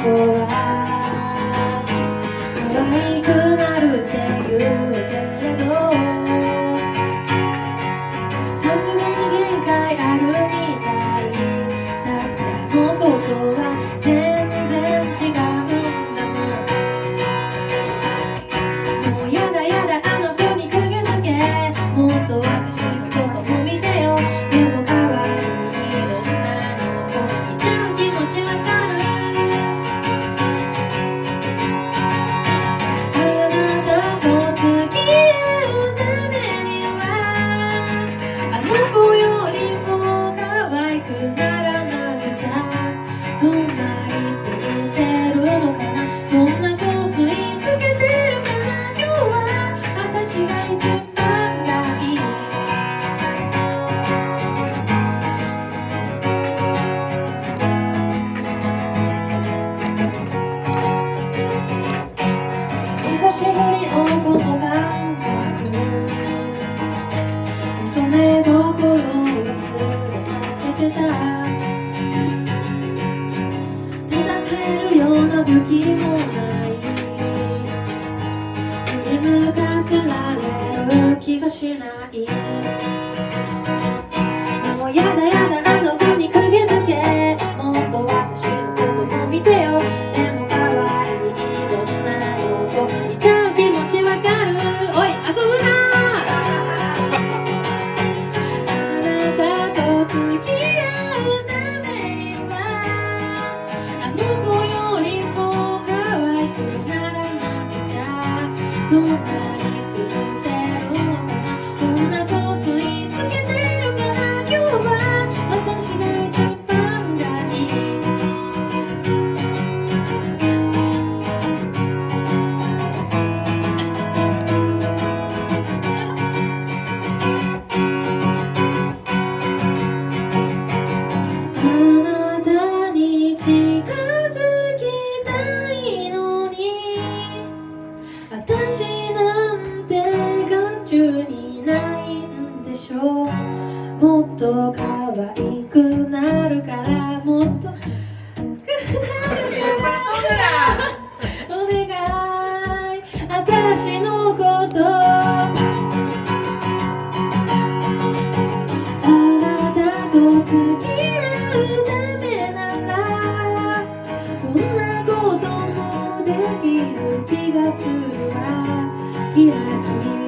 Oh, 戦えるような武器もない。振り向かせられる気がしない。don't もっと可愛くなるからもっと。お願い。私のこと。あなたと付き合うためならこんなこともできる気がするわ。キラキラ。